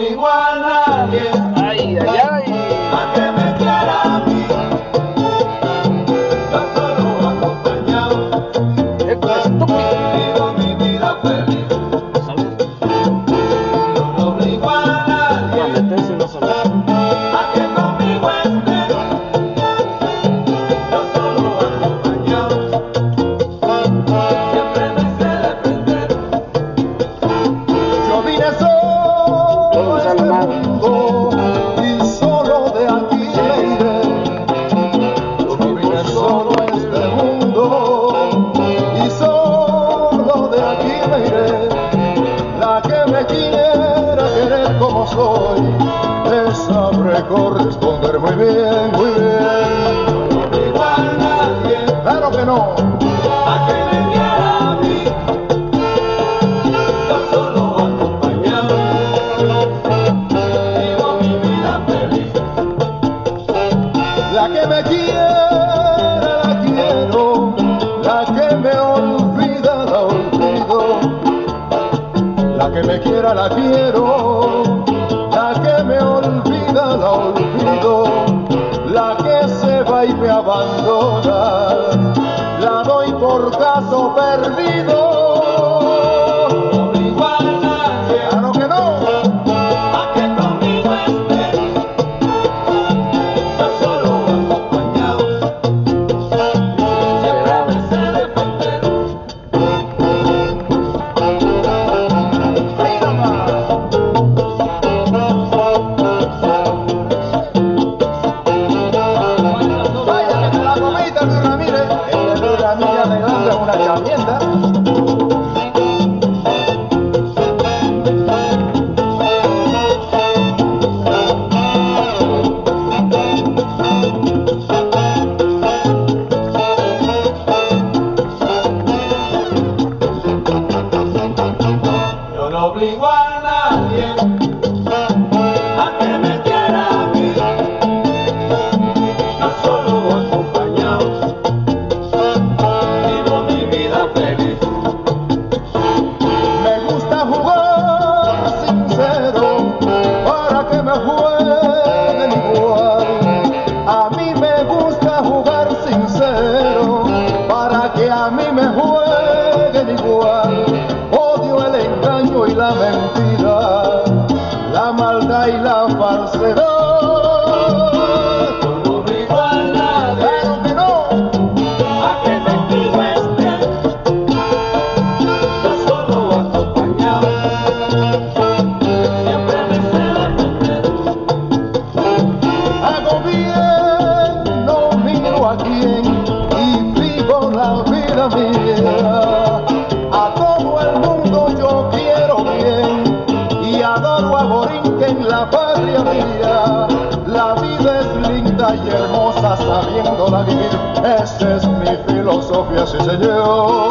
igual nadie. sabré corresponder muy bien, muy bien. Igual nadie. Claro que no. A que me quiera a mí. Yo solo acompañado. Vivo mi vida feliz. La que me quiera, la quiero. La que me olvida, la olvido. La que me quiera, la quiero. perdido. A que me quiera a mí, no solo acompañado, vivo mi vida feliz. Me gusta jugar sincero, para que me jueguen igual. A mí me gusta jugar sincero, para que a mí me jueguen igual. la falsedad. Como no igualdad, claro que no, a que testigo esté, yo solo acompañado, siempre me sé defender. Hago bien, no miro a quien y vivo la vida mía. sabiéndola vivir. Esa es mi filosofía, sí señor.